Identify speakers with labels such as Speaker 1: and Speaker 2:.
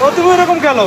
Speaker 1: ও তুমি ওরকম গেল